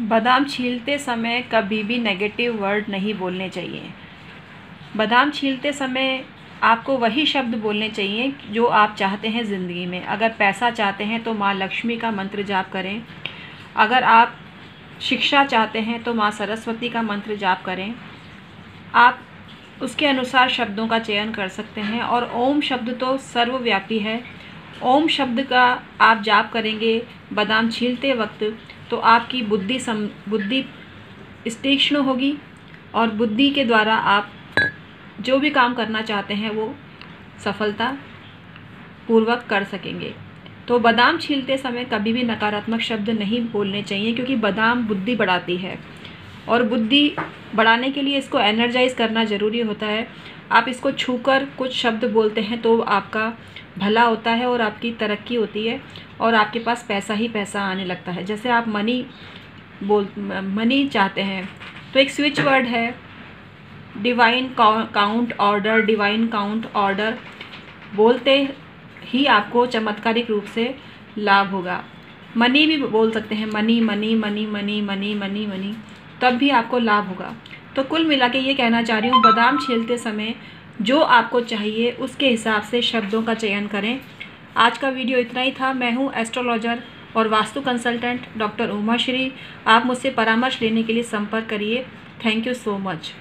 बादाम छीलते समय कभी भी नेगेटिव वर्ड नहीं बोलने चाहिए। बादाम छीलते समय आपको वही शब्द बोलने चाहिए जो आप चाहते हैं ज़िंदगी में। अगर पैसा चाहते हैं तो माँ लक्ष्मी का मंत्र जाप करें। अगर आप शिक्षा चाहते हैं तो माँ सरस्वती का मंत्र जाप करें। आप उसके अनुसार शब्दों का चयन कर सकते हैं और ओम शब्द तो सर्वव्यापी है। ओम शब्द का आप जाप करेंगे, बादाम छीलते वक्त तो आपकी बुद्धि सम, बुद्धि तीक्ष्ण होगी और बुद्धि के द्वारा आप जो भी काम करना चाहते हैं वो सफलता पूर्वक कर सकेंगे। तो बादाम छीलते समय कभी भी नकारात्मक शब्द नहीं बोलने चाहिए क्योंकि बादाम बुद्धि बढ़ाती है। और बुद्धि बढ़ाने के लिए इसको एनर्जाइज करना ज़रूरी होता है। आप इसको छूकर कुछ शब्द बोलते हैं तो आपका भला होता है और आपकी तरक्की होती है और आपके पास पैसा ही पैसा आने लगता है। जैसे आप मनी बोल मनी चाहते हैं तो एक स्विच वर्ड है। Divine count order divine count order बोलते ही आपको चमत्कारिक रूप से लाभ होगा। मनी भी बोल सकते हैं money money money money money money money तब भी आपको लाभ होगा। तो कुल मिला के ये कहना चाह रही हूँ, बादाम छीलते समय जो आपको चाहिए, उसके हिसाब से शब्दों का चयन करें। आज का वीडियो इतना ही था। मैं हूँ एस्ट्रोलॉजर और वास्तु कंसल्टेंट डॉक्टर उमा श्री। आप मुझसे परामर्श लेने के लिए संपर्क करिए। Thank you so much.